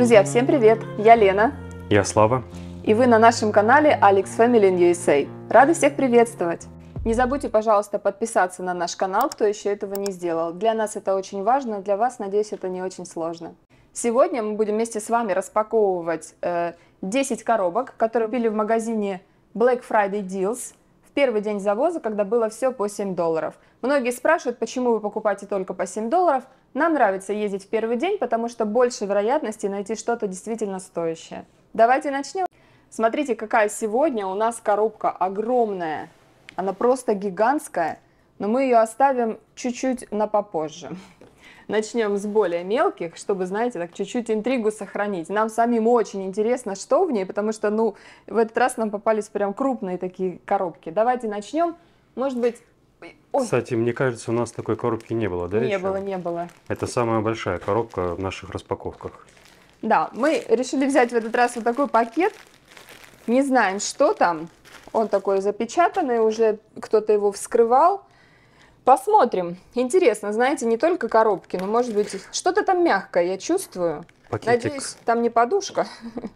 Друзья, всем привет! Я Лена. Я Слава. И вы на нашем канале Alex Family in USA. Рады всех приветствовать! Не забудьте, пожалуйста, подписаться на наш канал, кто еще этого не сделал. Для нас это очень важно, для вас, надеюсь, это не очень сложно. Сегодня мы будем вместе с вами распаковывать э, 10 коробок, которые купили в магазине Black Friday Deals в первый день завоза, когда было все по 7 долларов. Многие спрашивают, почему вы покупаете только по 7 долларов. Нам нравится ездить в первый день, потому что больше вероятности найти что-то действительно стоящее. Давайте начнем. Смотрите, какая сегодня у нас коробка огромная. Она просто гигантская, но мы ее оставим чуть-чуть на попозже. Начнем с более мелких, чтобы, знаете, так чуть-чуть интригу сохранить. Нам самим очень интересно, что в ней, потому что, ну, в этот раз нам попались прям крупные такие коробки. Давайте начнем. Может быть, Ой. Кстати, мне кажется, у нас такой коробки не было, да? Не еще? было, не было. Это самая большая коробка в наших распаковках. Да, мы решили взять в этот раз вот такой пакет. Не знаем, что там. Он такой запечатанный, уже кто-то его вскрывал. Посмотрим. Интересно, знаете, не только коробки, но может быть что-то там мягкое, я чувствую. Пакетик. Надеюсь, там не подушка.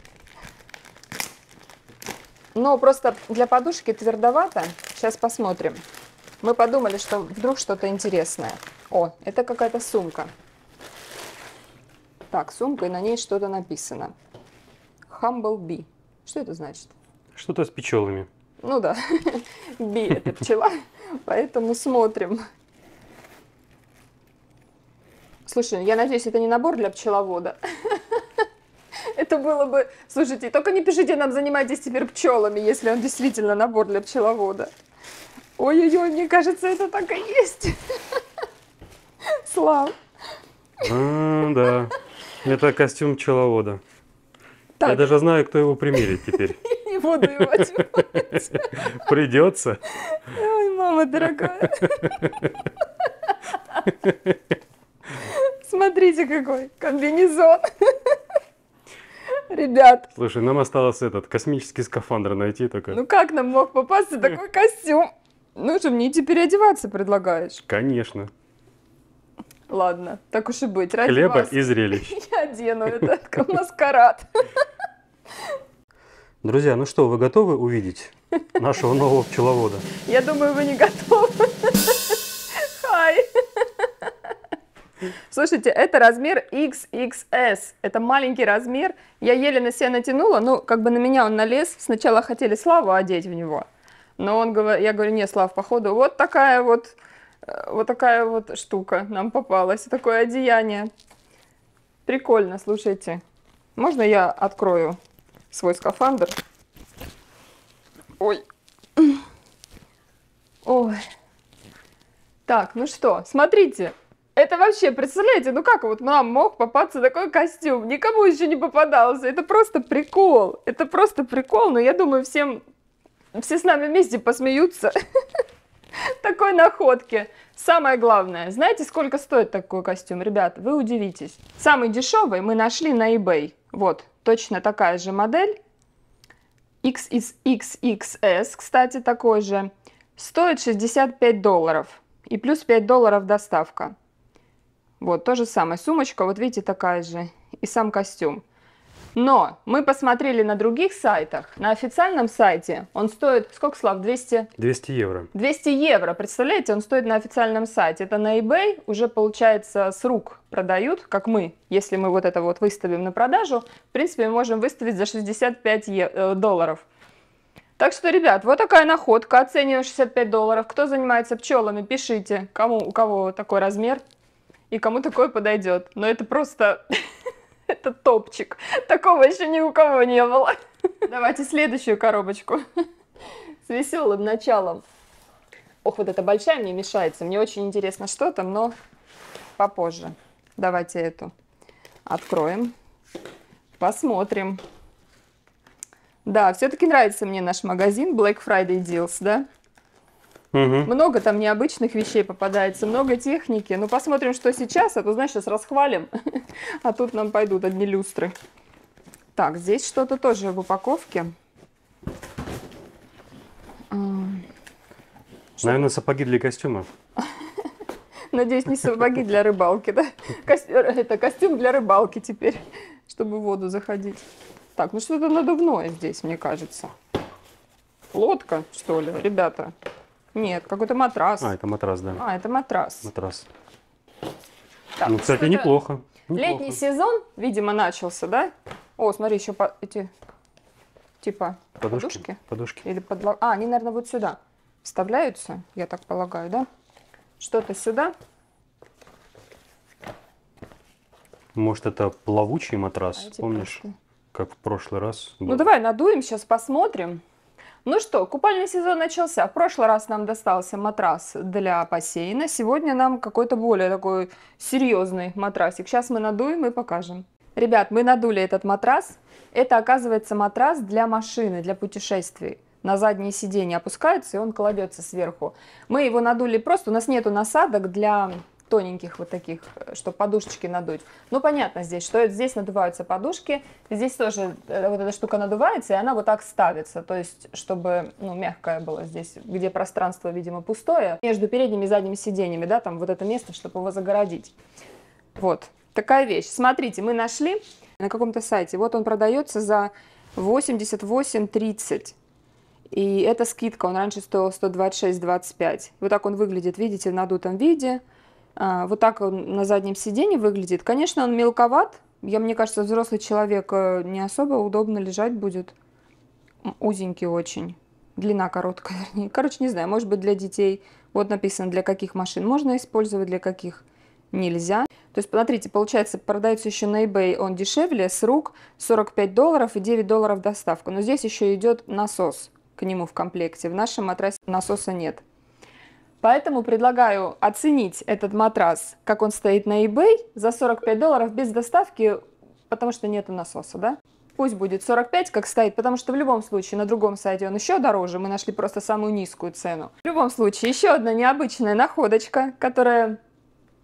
Но просто для подушки твердовато. Сейчас посмотрим. Мы подумали, что вдруг что-то интересное. О, это какая-то сумка. Так, сумка, и на ней что-то написано. Humble Bee. Что это значит? Что-то с пчелами. Ну да, би это пчела, поэтому смотрим. Слушай, я надеюсь, это не набор для пчеловода. Это было бы... Слушайте, только не пишите нам, занимайтесь теперь пчелами, если он действительно набор для пчеловода. Ой-ой-ой, мне кажется, это так и есть. Слав. А, да. Это костюм пчеловода. Так. Я даже знаю, кто его примерит теперь. Не буду его одевать. Придется. Ой, мама дорогая. Смотрите, какой комбинезон. Ребят. Слушай, нам осталось этот космический скафандр найти только. Ну как нам мог попасться такой костюм? Ну что, мне теперь одеваться предлагаешь? Конечно. Ладно, так уж и быть. Ради Хлеба вас и зрелищ. Я одену этот маскарад. Друзья, ну что, вы готовы увидеть нашего нового пчеловода? Я думаю, вы не готовы. Хай. Слушайте, это размер XXS. Это маленький размер. Я еле на себя натянула, ну, как бы на меня он налез. Сначала хотели Славу одеть в него. Но он говорит, я говорю, не, Слав, походу, вот такая вот, э, вот такая вот штука нам попалась, такое одеяние. Прикольно, слушайте. Можно я открою свой скафандр? Ой. Ой. Так, ну что, смотрите. Это вообще, представляете, ну как вот нам мог попасться такой костюм? Никому еще не попадался. Это просто прикол. Это просто прикол, но я думаю, всем все с нами вместе посмеются. Такой находки. Самое главное, знаете, сколько стоит такой костюм? Ребят, вы удивитесь. Самый дешевый мы нашли на eBay. Вот, точно такая же модель. XXXS, кстати, такой же. Стоит 65 долларов. И плюс 5 долларов доставка. Вот, то же самое. Сумочка, вот видите, такая же. И сам костюм. Но мы посмотрели на других сайтах. На официальном сайте он стоит, сколько, Слав, 200? 200 евро. 200 евро, представляете, он стоит на официальном сайте. Это на eBay уже, получается, с рук продают, как мы. Если мы вот это вот выставим на продажу, в принципе, мы можем выставить за 65 е- э, долларов. Так что, ребят, вот такая находка, оцениваем 65 долларов. Кто занимается пчелами, пишите, кому, у кого такой размер и кому такой подойдет. Но это просто Это топчик. Такого еще ни у кого не было. Давайте следующую коробочку. С веселым началом. Ох, вот эта большая мне мешается. Мне очень интересно, что там, но попозже. Давайте эту откроем. Посмотрим. Да, все-таки нравится мне наш магазин Black Friday Deals, да? Угу. Много там необычных вещей попадается, много техники. Ну, посмотрим, что сейчас, а то, знаешь, сейчас расхвалим, а тут нам пойдут одни люстры. Так, здесь что-то тоже в упаковке. Наверное, сапоги для костюма. Надеюсь, не сапоги для рыбалки, да? Это костюм для рыбалки теперь, чтобы в воду заходить. Так, ну что-то надувное здесь, мне кажется. Лодка, что ли, ребята? Нет, какой-то матрас. А, это матрас, да. А, это матрас. Матрас. Так, ну, кстати, неплохо. неплохо. Летний сезон, видимо, начался, да? О, смотри, еще по, эти, типа, подушки. Подушки? подушки. Или подло... А, они, наверное, вот сюда вставляются, я так полагаю, да? Что-то сюда. Может, это плавучий матрас, а помнишь? Подушки? Как в прошлый раз. Был. Ну, давай надуем, сейчас посмотрим. Ну что, купальный сезон начался. В прошлый раз нам достался матрас для бассейна. Сегодня нам какой-то более такой серьезный матрасик. Сейчас мы надуем и покажем. Ребят, мы надули этот матрас. Это, оказывается, матрас для машины, для путешествий. На заднее сиденье опускается, и он кладется сверху. Мы его надули просто, у нас нету насадок для тоненьких вот таких, э, чтобы подушечки надуть. Ну, понятно здесь, что здесь надуваются подушки, здесь тоже э, вот эта штука надувается, и она вот так ставится, то есть, чтобы, ну, мягкое было здесь, где пространство, видимо, пустое, между передними и задними сиденьями, да, там вот это место, чтобы его загородить. Вот, такая вещь. Смотрите, мы нашли на каком-то сайте, вот он продается за 88,30. И это скидка, он раньше стоил 126,25. Вот так он выглядит, видите, в надутом виде. А, вот так он на заднем сиденье выглядит. Конечно, он мелковат. Я, мне кажется, взрослый человек э, не особо удобно лежать будет. Узенький очень. Длина короткая, вернее. Короче, не знаю, может быть для детей. Вот написано, для каких машин можно использовать, для каких нельзя. То есть, смотрите, получается, продается еще на eBay он дешевле, с рук 45 долларов и 9 долларов доставка. Но здесь еще идет насос к нему в комплекте. В нашем матрасе насоса нет. Поэтому предлагаю оценить этот матрас, как он стоит на eBay, за 45 долларов без доставки, потому что нету насоса, да? Пусть будет 45, как стоит, потому что в любом случае на другом сайте он еще дороже, мы нашли просто самую низкую цену. В любом случае, еще одна необычная находочка, которая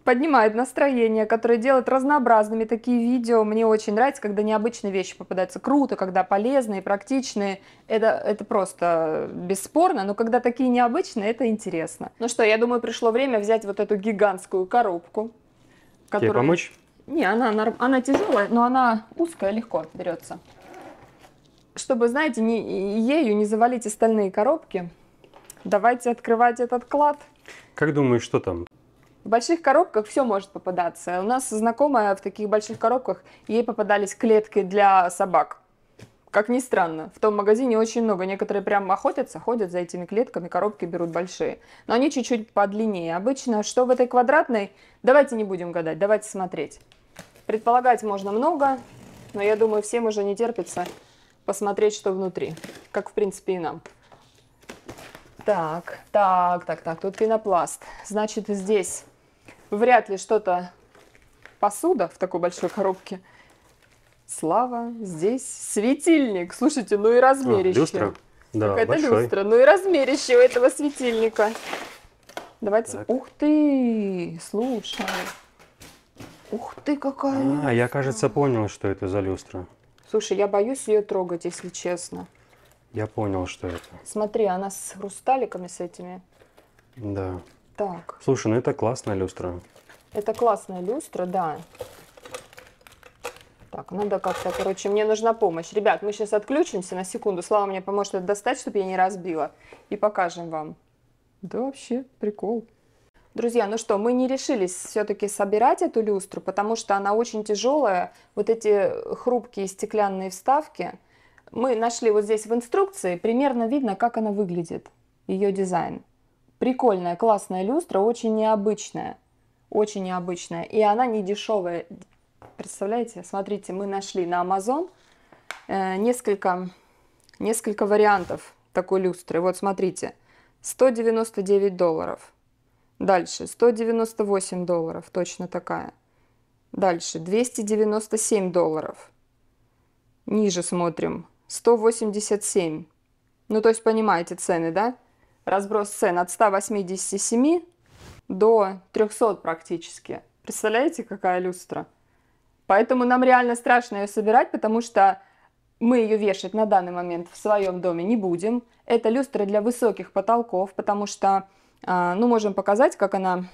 поднимает настроение, который делает разнообразными такие видео. Мне очень нравится, когда необычные вещи попадаются. Круто, когда полезные, практичные. Это, это просто бесспорно, но когда такие необычные, это интересно. Ну что, я думаю, пришло время взять вот эту гигантскую коробку. Которая... Тебе помочь? Не, она, она тяжелая, но она узкая, легко берется. Чтобы, знаете, не, ею не завалить остальные коробки, давайте открывать этот клад. Как думаешь, что там? В больших коробках все может попадаться. У нас знакомая в таких больших коробках, ей попадались клетки для собак. Как ни странно, в том магазине очень много. Некоторые прям охотятся, ходят за этими клетками, коробки берут большие. Но они чуть-чуть подлиннее. Обычно, что в этой квадратной, давайте не будем гадать, давайте смотреть. Предполагать можно много, но я думаю, всем уже не терпится посмотреть, что внутри. Как, в принципе, и нам. Так, так, так, так, тут пенопласт. Значит, здесь Вряд ли что-то посуда в такой большой коробке. Слава, здесь светильник. Слушайте, ну и размерище. А, люстра? Да, Какая-то люстра. Ну и размерище у этого светильника. Давайте. Так. Ух ты! Слушай. Ух ты, какая А, люстра. я, кажется, понял, что это за люстра. Слушай, я боюсь ее трогать, если честно. Я понял, что это. Смотри, она с хрусталиками с этими. Да. Так. Слушай, ну это классная люстра. Это классная люстра, да. Так, надо как-то, короче, мне нужна помощь. Ребят, мы сейчас отключимся на секунду. Слава мне поможет это достать, чтобы я не разбила. И покажем вам. Да вообще, прикол. Друзья, ну что, мы не решились все-таки собирать эту люстру, потому что она очень тяжелая. Вот эти хрупкие стеклянные вставки. Мы нашли вот здесь в инструкции, примерно видно, как она выглядит, ее дизайн. Прикольная, классная люстра, очень необычная. Очень необычная. И она не дешевая. Представляете? Смотрите, мы нашли на Amazon э, несколько, несколько вариантов такой люстры. Вот смотрите. 199 долларов. Дальше 198 долларов, точно такая. Дальше 297 долларов. Ниже смотрим. 187. Ну, то есть понимаете цены, да? Разброс цен от 187 до 300 практически. Представляете, какая люстра? Поэтому нам реально страшно ее собирать, потому что мы ее вешать на данный момент в своем доме не будем. Это люстра для высоких потолков, потому что, а, ну, можем показать, как она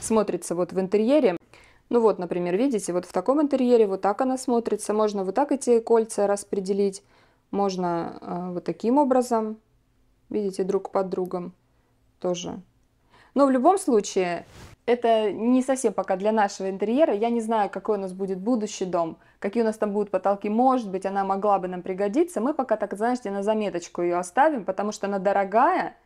смотрится вот в интерьере. Ну вот, например, видите, вот в таком интерьере вот так она смотрится. Можно вот так эти кольца распределить. Можно э, вот таким образом. Видите, друг под другом тоже. Но в любом случае, это не совсем пока для нашего интерьера. Я не знаю, какой у нас будет будущий дом, какие у нас там будут потолки. Может быть, она могла бы нам пригодиться. Мы пока так, знаете, на заметочку ее оставим, потому что она дорогая.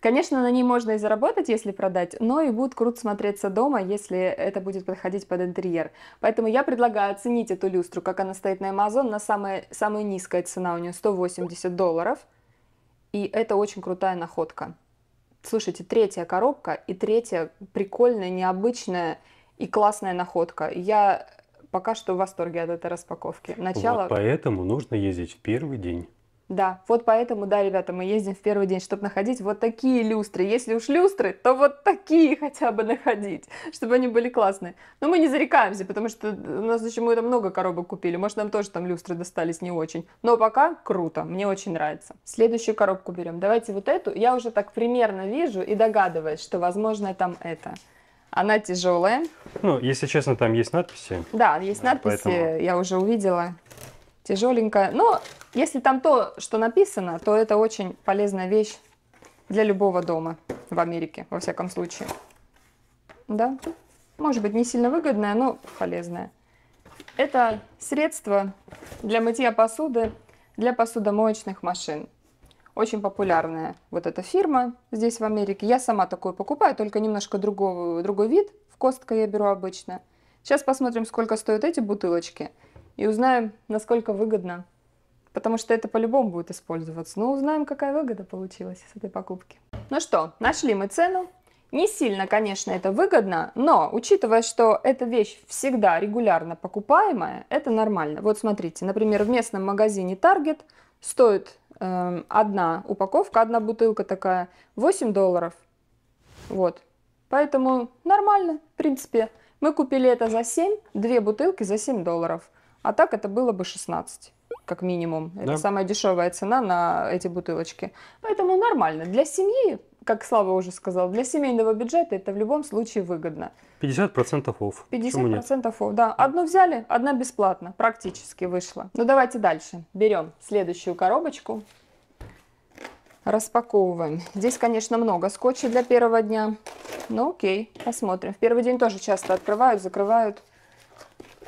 Конечно, на ней можно и заработать, если продать, но и будет круто смотреться дома, если это будет подходить под интерьер. Поэтому я предлагаю оценить эту люстру, как она стоит на Amazon, на самая, самая низкая цена у нее 180 долларов. И это очень крутая находка. Слушайте, третья коробка и третья прикольная, необычная и классная находка. Я пока что в восторге от этой распаковки. Начало... Вот поэтому нужно ездить в первый день. Да, вот поэтому, да, ребята, мы ездим в первый день, чтобы находить вот такие люстры. Если уж люстры, то вот такие хотя бы находить, чтобы они были классные. Но мы не зарекаемся, потому что у нас еще мы там много коробок купили. Может, нам тоже там люстры достались не очень. Но пока круто, мне очень нравится. Следующую коробку берем. Давайте вот эту. Я уже так примерно вижу и догадываюсь, что, возможно, там это. Она тяжелая. Ну, если честно, там есть надписи. Да, есть надписи, поэтому... я уже увидела. Тяжеленькая. Но если там то, что написано, то это очень полезная вещь для любого дома в Америке, во всяком случае. Да, может быть не сильно выгодная, но полезная. Это средство для мытья посуды для посудомоечных машин. Очень популярная вот эта фирма здесь в Америке. Я сама такую покупаю, только немножко другого, другой вид. В Костка я беру обычно. Сейчас посмотрим, сколько стоят эти бутылочки. И узнаем, насколько выгодно потому что это по-любому будет использоваться. Но узнаем, какая выгода получилась с этой покупки. Ну что, нашли мы цену. Не сильно, конечно, это выгодно, но учитывая, что эта вещь всегда регулярно покупаемая, это нормально. Вот смотрите, например, в местном магазине Target стоит э, одна упаковка, одна бутылка такая, 8 долларов. Вот. Поэтому нормально, в принципе. Мы купили это за 7, две бутылки за 7 долларов. А так это было бы 16 как минимум. Да. Это самая дешевая цена на эти бутылочки. Поэтому нормально. Для семьи, как Слава уже сказал, для семейного бюджета это в любом случае выгодно. 50% офф. 50% офф, да. Одну взяли, одна бесплатно, практически вышла. Ну давайте дальше. Берем следующую коробочку. Распаковываем. Здесь, конечно, много скотча для первого дня. Ну окей, посмотрим. В первый день тоже часто открывают, закрывают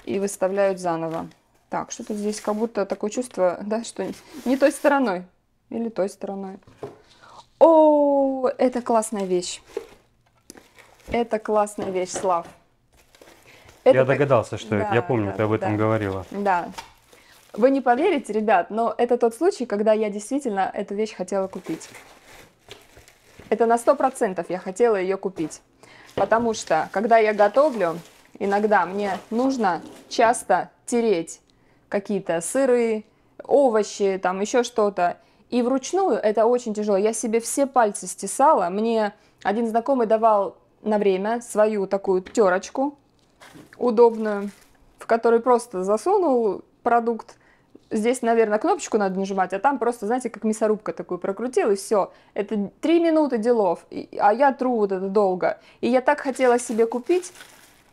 и выставляют заново. Так, что тут здесь как будто такое чувство, да, что не той стороной. Или той стороной. О, это классная вещь. Это классная вещь, Слав. Это я догадался, что да, это. Я помню, да, ты об этом да. говорила. Да. Вы не поверите, ребят, но это тот случай, когда я действительно эту вещь хотела купить. Это на сто процентов я хотела ее купить. Потому что, когда я готовлю, иногда мне нужно часто тереть какие-то сыры, овощи, там еще что-то. И вручную это очень тяжело. Я себе все пальцы стесала. Мне один знакомый давал на время свою такую терочку удобную, в которой просто засунул продукт. Здесь, наверное, кнопочку надо нажимать, а там просто, знаете, как мясорубка такую прокрутил, и все. Это три минуты делов, а я тру вот это долго. И я так хотела себе купить.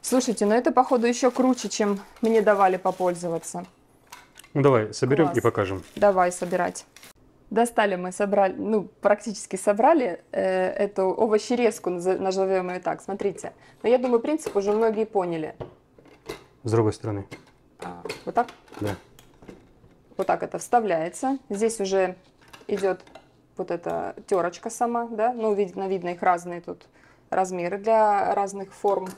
Слушайте, но это, походу, еще круче, чем мне давали попользоваться. Ну давай, соберем Класс. и покажем. Давай собирать. Достали мы, собрали, ну, практически собрали э, эту овощерезку, назовем ее так, смотрите. Но я думаю, принцип уже многие поняли. С другой стороны. А, вот так? Да. Вот так это вставляется. Здесь уже идет вот эта терочка сама, да, ну, видно, видно их разные тут размеры для разных форм.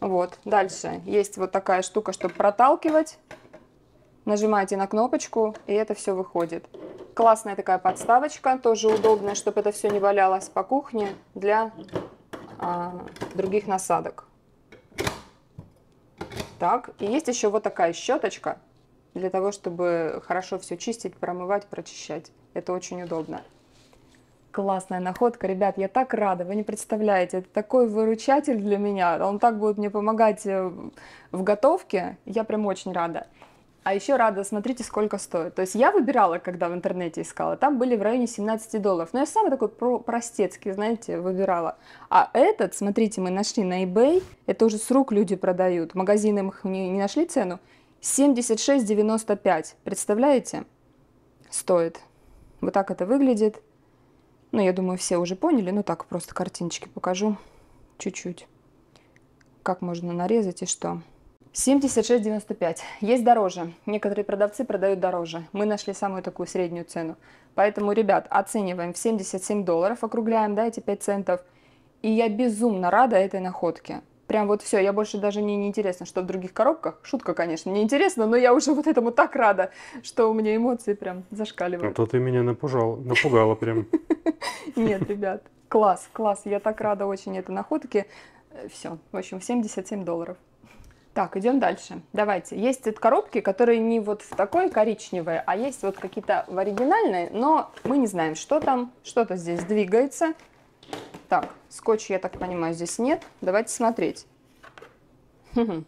Вот, дальше есть вот такая штука, чтобы проталкивать Нажимаете на кнопочку, и это все выходит. Классная такая подставочка, тоже удобная, чтобы это все не валялось по кухне для а, других насадок. Так, и есть еще вот такая щеточка для того, чтобы хорошо все чистить, промывать, прочищать. Это очень удобно. Классная находка, ребят, я так рада, вы не представляете, это такой выручатель для меня, он так будет мне помогать э, в готовке, я прям очень рада. А еще рада, смотрите, сколько стоит. То есть я выбирала, когда в интернете искала, там были в районе 17 долларов. Но я самый такой про простецкий, знаете, выбирала. А этот, смотрите, мы нашли на eBay, это уже с рук люди продают. Магазины их не, не нашли цену. 76,95. Представляете? Стоит. Вот так это выглядит. Ну, я думаю, все уже поняли. Ну, так, просто картиночки покажу. Чуть-чуть. Как можно нарезать и что. 76,95. Есть дороже. Некоторые продавцы продают дороже. Мы нашли самую такую среднюю цену. Поэтому, ребят, оцениваем в 77 долларов, округляем, да, эти 5 центов. И я безумно рада этой находке. Прям вот все, я больше даже не, не интересно, что в других коробках. Шутка, конечно, не интересно, но я уже вот этому так рада, что у меня эмоции прям зашкаливают. А то ты меня напужал, напугала прям. Нет, ребят, класс, класс. Я так рада очень этой находке. Все, в общем, 77 долларов. Так, идем дальше. Давайте. Есть тут коробки, которые не вот в такой коричневой, а есть вот какие-то в оригинальной, но мы не знаем, что там. Что-то здесь двигается. Так, скотч, я так понимаю, здесь нет. Давайте смотреть.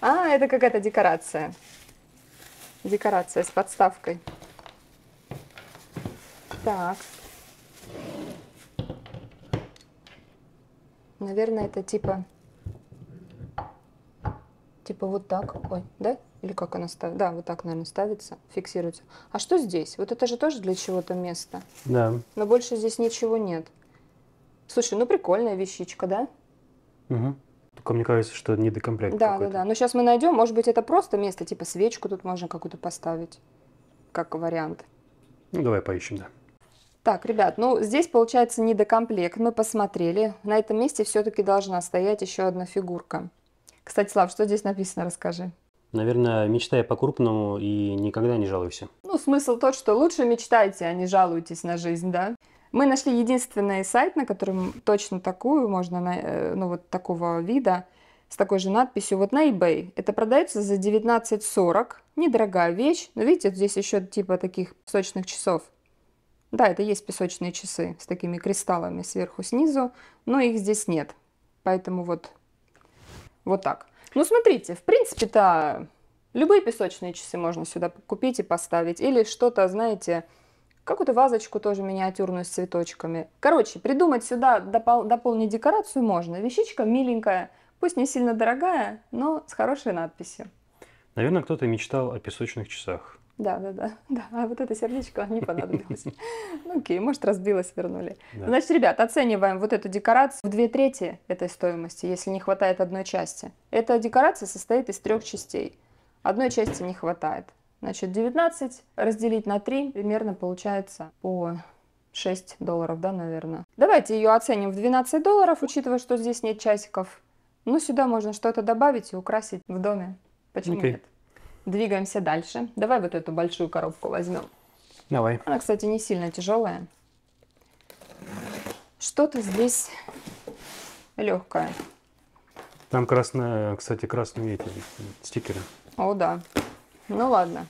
А, это какая-то декорация. Декорация с подставкой. Так. Наверное, это типа Типа вот так, ой, да? Или как она ставится? Да, вот так, наверное, ставится, фиксируется. А что здесь? Вот это же тоже для чего-то место. Да. Но больше здесь ничего нет. Слушай, ну прикольная вещичка, да? Угу. Только мне кажется, что не недокомплект Да, да, да. Но сейчас мы найдем, может быть, это просто место, типа свечку тут можно какую-то поставить, как вариант. Ну, давай поищем, да. Так, ребят, ну здесь получается недокомплект. Мы посмотрели. На этом месте все-таки должна стоять еще одна фигурка. Кстати, Слав, что здесь написано, расскажи. Наверное, мечтай по-крупному и никогда не жалуйся. Ну, смысл тот, что лучше мечтайте, а не жалуйтесь на жизнь, да? Мы нашли единственный сайт, на котором точно такую можно, э, ну, вот такого вида, с такой же надписью, вот на eBay. Это продается за 19,40, недорогая вещь, но видите, здесь еще типа таких песочных часов. Да, это есть песочные часы с такими кристаллами сверху, снизу, но их здесь нет. Поэтому вот вот так. Ну, смотрите, в принципе-то любые песочные часы можно сюда купить и поставить. Или что-то, знаете, какую-то вазочку тоже миниатюрную с цветочками. Короче, придумать сюда, допол- дополнить декорацию можно. Вещичка миленькая, пусть не сильно дорогая, но с хорошей надписью. Наверное, кто-то мечтал о песочных часах. Да, да, да, да. А вот это сердечко не понадобилось. Ну окей, может разбилось, вернули. Значит, ребят, оцениваем вот эту декорацию в две трети этой стоимости, если не хватает одной части. Эта декорация состоит из трех частей. Одной части не хватает. Значит, 19 разделить на 3 примерно получается по 6 долларов, да, наверное. Давайте ее оценим в 12 долларов, учитывая, что здесь нет часиков. Ну, сюда можно что-то добавить и украсить в доме. Почему okay. нет? Двигаемся дальше. Давай вот эту большую коробку возьмем. Давай. Она, кстати, не сильно тяжелая. Что-то здесь легкое. Там красная, кстати, красные эти стикеры. О, да. Ну ладно.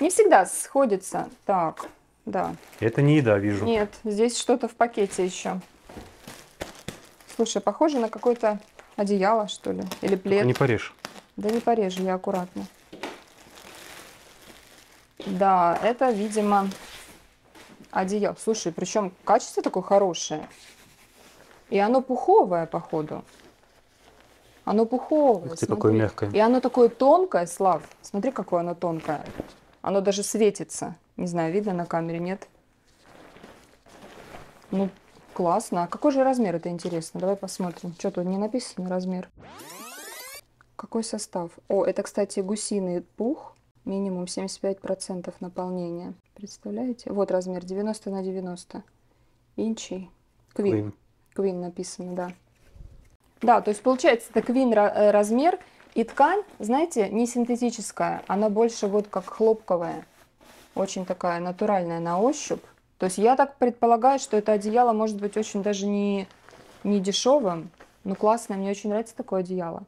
Не всегда сходится. Так, да. Это не еда, вижу. Нет, здесь что-то в пакете еще. Слушай, похоже на какое-то одеяло, что ли? Или плед. Только не порежь. Да не порежу, я аккуратно. Да, это, видимо, одеяло. Слушай, причем качество такое хорошее. И оно пуховое, походу. Оно пуховое. Ух ты, какое мягкое. И оно такое тонкое, Слав. Смотри, какое оно тонкое. Оно даже светится. Не знаю, видно на камере, нет? Ну, классно. А какой же размер, это интересно? Давай посмотрим. Что тут не написано размер? Какой состав? О, это, кстати, гусиный пух минимум 75% наполнения. Представляете? Вот размер 90 на 90. Инчи. Квин. Квин написано, да. Да, то есть получается это квин э, размер. И ткань, знаете, не синтетическая, она больше вот как хлопковая. Очень такая натуральная на ощупь. То есть я так предполагаю, что это одеяло может быть очень даже не, не дешевым, но классное. Мне очень нравится такое одеяло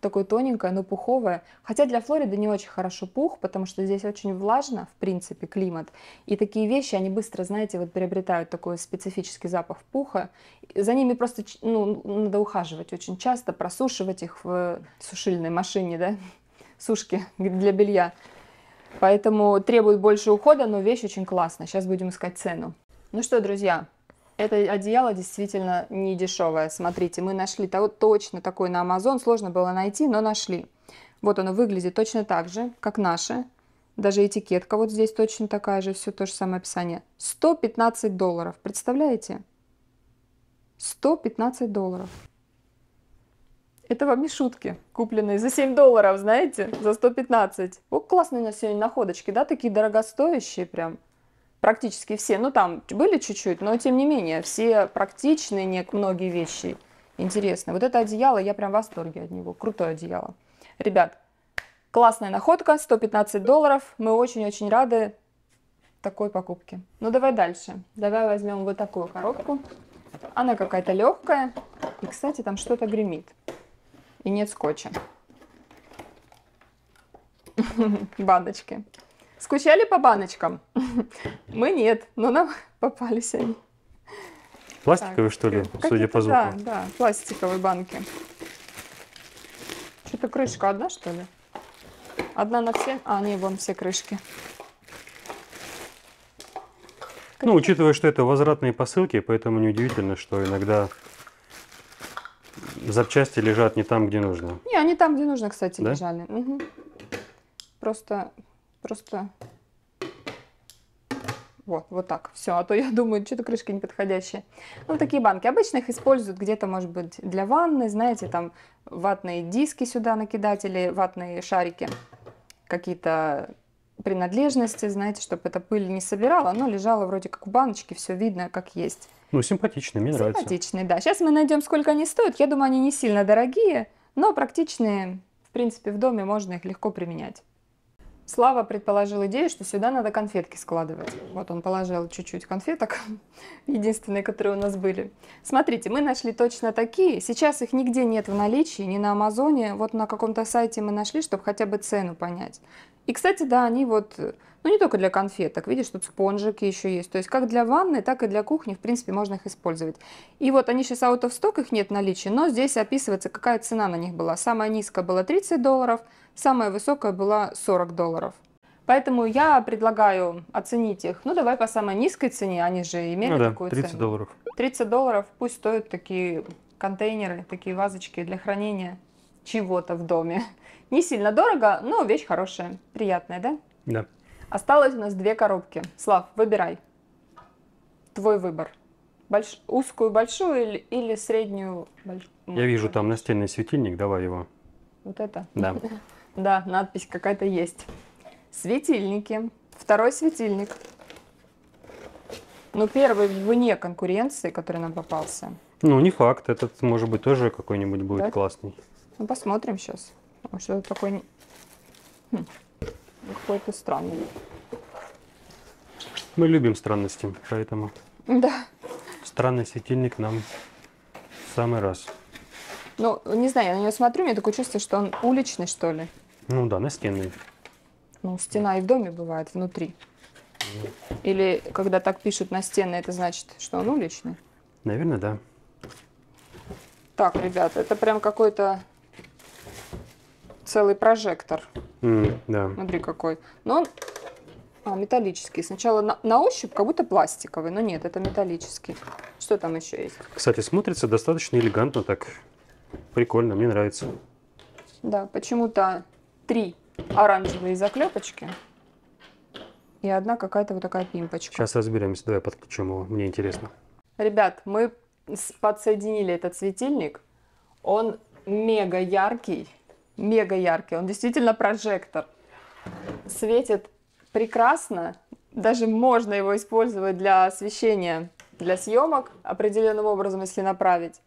такое тоненькое, но пуховое. Хотя для Флориды не очень хорошо пух, потому что здесь очень влажно, в принципе, климат. И такие вещи, они быстро, знаете, вот приобретают такой специфический запах пуха. За ними просто ну, надо ухаживать очень часто, просушивать их в сушильной машине, да, сушки для белья. Поэтому требует больше ухода, но вещь очень классная. Сейчас будем искать цену. Ну что, друзья, это одеяло действительно не дешевое. Смотрите, мы нашли то, точно такой на Amazon. Сложно было найти, но нашли. Вот оно выглядит точно так же, как наше. Даже этикетка вот здесь точно такая же, все то же самое описание. 115 долларов, представляете? 115 долларов. Это вам не шутки, купленные за 7 долларов, знаете, за 115. О, классные у нас сегодня находочки, да, такие дорогостоящие прям. Практически все, ну там были чуть-чуть, но тем не менее, все практичные не, многие вещи интересные. Вот это одеяло, я прям в восторге от него, крутое одеяло. Ребят, классная находка, 115 долларов, мы очень-очень рады такой покупке. Ну давай дальше, давай возьмем вот такую коробку. Она какая-то легкая, и, кстати, там что-то гремит, и нет скотча. Баночки. Скучали по баночкам? Мы нет, но нам попались они. Пластиковые, так, что ли, судя по звуку? Да, да, пластиковые банки. Что-то крышка одна, что ли? Одна на все? А, не, вон все крышки. Ну, учитывая, что это возвратные посылки, поэтому неудивительно, что иногда запчасти лежат не там, где нужно. Не, они там, где нужно, кстати, да? лежали. Угу. Просто Просто вот, вот так. Все, а то я думаю, что-то крышка неподходящая. Ну, такие банки. Обычно их используют где-то, может быть, для ванны, знаете, там ватные диски сюда накидать или ватные шарики. Какие-то принадлежности, знаете, чтобы эта пыль не собирала, но лежала вроде как в баночке, все видно, как есть. Ну, симпатичные, мне нравится. Симпатичные, да. Сейчас мы найдем, сколько они стоят. Я думаю, они не сильно дорогие, но практичные. В принципе, в доме можно их легко применять. Слава предположил идею, что сюда надо конфетки складывать. Вот он положил чуть-чуть конфеток, единственные, которые у нас были. Смотрите, мы нашли точно такие. Сейчас их нигде нет в наличии, ни на Амазоне. Вот на каком-то сайте мы нашли, чтобы хотя бы цену понять. И, кстати, да, они вот, ну не только для конфеток, видишь, тут спонжики еще есть. То есть как для ванны, так и для кухни, в принципе, можно их использовать. И вот они сейчас out of stock, их нет в наличии, но здесь описывается, какая цена на них была. Самая низкая была 30 долларов, самая высокая была 40 долларов. Поэтому я предлагаю оценить их. Ну, давай по самой низкой цене, они же имели ну, да, такую 30 цену. долларов. 30 долларов, пусть стоят такие контейнеры, такие вазочки для хранения чего-то в доме. Не сильно дорого, но вещь хорошая, приятная, да? Да. Осталось у нас две коробки. Слав, выбирай. Твой выбор. Больш... Узкую большую или, или среднюю большую? Я вижу там настенный светильник, давай его. Вот это? Да. Да, надпись какая-то есть. Светильники. Второй светильник. Ну, первый вне конкуренции, который нам попался. Ну, не факт. Этот, может быть, тоже какой-нибудь будет да? классный. Ну, посмотрим сейчас. Что-то такой... Хм. Какой-то странный. Мы любим странности, поэтому... Да. Странный светильник нам в самый раз. Ну, не знаю, я на него смотрю, мне такое чувство, что он уличный, что ли. Ну да, настенный. Ну, стена и в доме бывает внутри. Или когда так пишут на стены, это значит, что он уличный? Наверное, да. Так, ребята, это прям какой-то целый прожектор. Mm, да. Смотри какой. Но он а, металлический. Сначала на, на ощупь как будто пластиковый, но нет, это металлический. Что там еще есть? Кстати, смотрится достаточно элегантно так. Прикольно, мне нравится. Да, почему-то три оранжевые заклепочки и одна какая-то вот такая пимпочка. Сейчас разберемся, давай подключим его, мне интересно. Ребят, мы подсоединили этот светильник, он мега яркий, мега яркий, он действительно прожектор. Светит прекрасно, даже можно его использовать для освещения, для съемок определенным образом, если направить.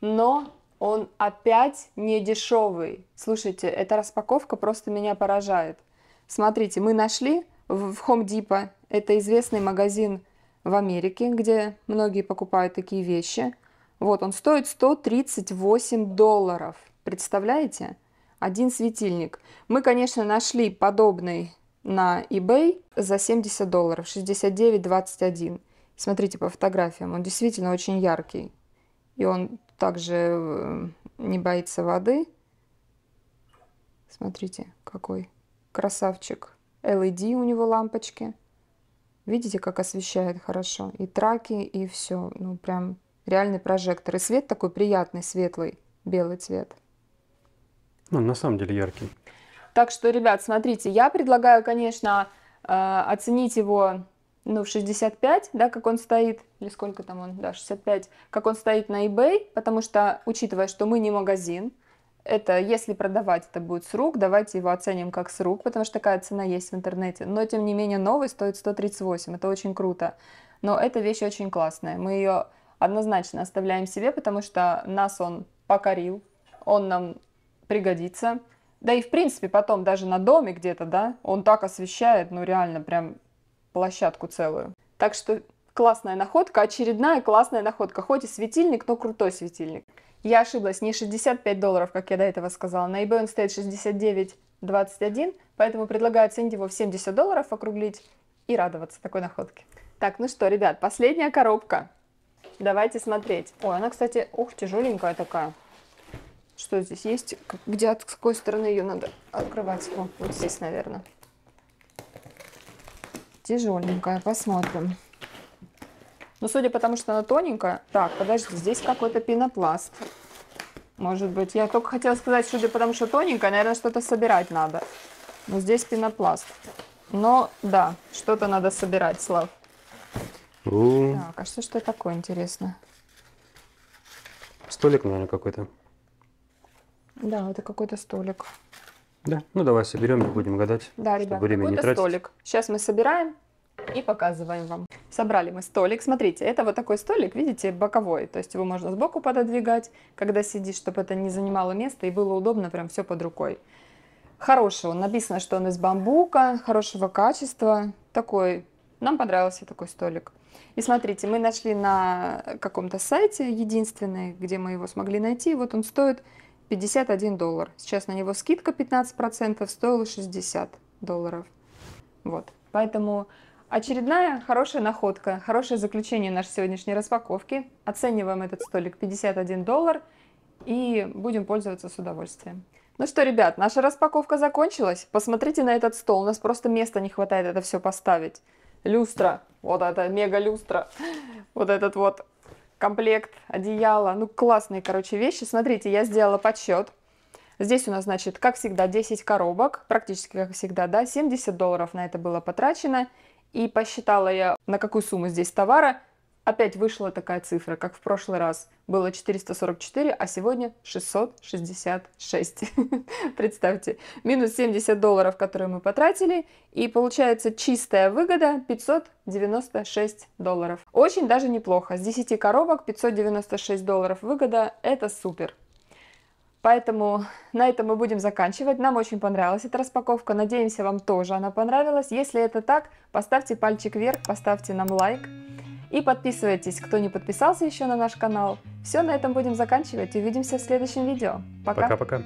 Но он опять не дешевый. Слушайте, эта распаковка просто меня поражает. Смотрите, мы нашли в Home Depot, это известный магазин в Америке, где многие покупают такие вещи. Вот, он стоит 138 долларов. Представляете? Один светильник. Мы, конечно, нашли подобный на eBay за 70 долларов, 69,21. Смотрите по фотографиям, он действительно очень яркий. И он также э, не боится воды. Смотрите, какой красавчик. LED у него лампочки. Видите, как освещает хорошо. И траки, и все. Ну, прям реальный прожектор. И свет такой приятный, светлый, белый цвет. Ну, на самом деле яркий. Так что, ребят, смотрите, я предлагаю, конечно, э, оценить его ну, в 65, да, как он стоит, или сколько там он, да, 65, как он стоит на eBay, потому что, учитывая, что мы не магазин, это если продавать, это будет с рук, давайте его оценим как с рук, потому что такая цена есть в интернете. Но, тем не менее, новый стоит 138, это очень круто. Но эта вещь очень классная, мы ее однозначно оставляем себе, потому что нас он покорил, он нам пригодится. Да и, в принципе, потом даже на доме где-то, да, он так освещает, ну, реально, прям площадку целую. Так что классная находка, очередная классная находка. Хоть и светильник, но крутой светильник. Я ошиблась, не 65 долларов, как я до этого сказала. На eBay он стоит 69,21, поэтому предлагаю оценить его в 70 долларов, округлить и радоваться такой находке. Так, ну что, ребят, последняя коробка. Давайте смотреть. Ой, она, кстати, ух, тяжеленькая такая. Что здесь есть? Где, от какой стороны ее надо открывать? О, вот здесь, наверное. Тяжеленькая, посмотрим. Но судя по тому, что она тоненькая... Так, подожди, здесь какой-то пенопласт. Может быть. Я только хотела сказать, судя по тому, что тоненькая, наверное, что-то собирать надо. Но здесь пенопласт. Но, да, что-то надо собирать, Слав. У, Так, а что ж это такое, интересно? Столик, наверное, какой-то. Да, это какой-то столик. Да. Ну, давай соберем, не будем гадать. Да, ребят, какой-то столик. Сейчас мы собираем и показываем вам. Собрали мы столик. Смотрите, это вот такой столик, видите, боковой. То есть его можно сбоку пододвигать, когда сидишь, чтобы это не занимало места и было удобно, прям все под рукой. Хороший он. Написано, что он из бамбука, хорошего качества. Такой, нам понравился такой столик. И смотрите, мы нашли на каком-то сайте единственный, где мы его смогли найти. Вот он стоит 51 доллар. Сейчас на него скидка 15%, стоила 60 долларов. Вот. Поэтому очередная хорошая находка, хорошее заключение нашей сегодняшней распаковки. Оцениваем этот столик 51 доллар и будем пользоваться с удовольствием. Ну что, ребят, наша распаковка закончилась. Посмотрите на этот стол. У нас просто места не хватает это все поставить. Люстра. Вот это мега люстра. Вот этот вот комплект одеяла. Ну, классные, короче, вещи. Смотрите, я сделала подсчет. Здесь у нас, значит, как всегда, 10 коробок, практически как всегда, да, 70 долларов на это было потрачено. И посчитала я, на какую сумму здесь товара. Опять вышла такая цифра, как в прошлый раз. Было 444, а сегодня 666. Представьте, минус 70 долларов, которые мы потратили, и получается чистая выгода 596 долларов. Очень даже неплохо. С 10 коробок 596 долларов выгода, это супер. Поэтому на этом мы будем заканчивать. Нам очень понравилась эта распаковка. Надеемся, вам тоже она понравилась. Если это так, поставьте пальчик вверх, поставьте нам лайк. И подписывайтесь, кто не подписался еще на наш канал. Все, на этом будем заканчивать. Увидимся в следующем видео. Пока. Пока-пока.